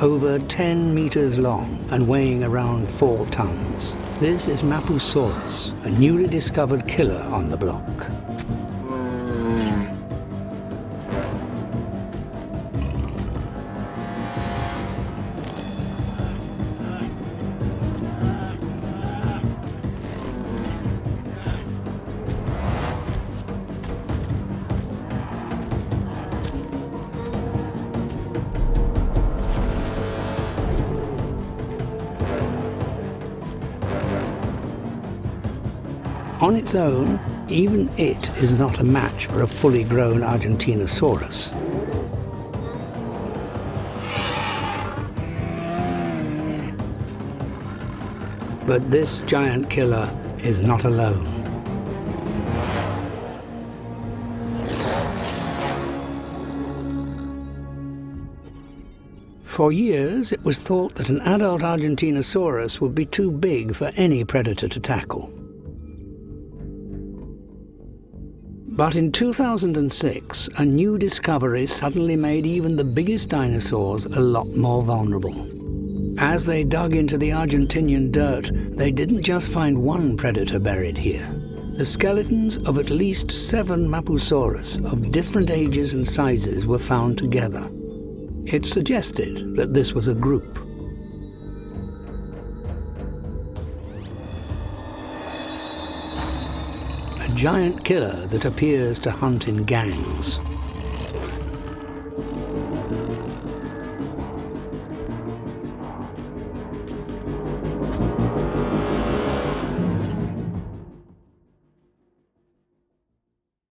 over 10 meters long and weighing around 4 tons. This is Mapusaurus, a newly discovered killer on the block. On its own, even it is not a match for a fully grown Argentinosaurus. But this giant killer is not alone. For years, it was thought that an adult Argentinosaurus would be too big for any predator to tackle. But in 2006, a new discovery suddenly made even the biggest dinosaurs a lot more vulnerable. As they dug into the Argentinian dirt, they didn't just find one predator buried here. The skeletons of at least seven Mapusaurus of different ages and sizes were found together. It suggested that this was a group. Giant killer that appears to hunt in gangs.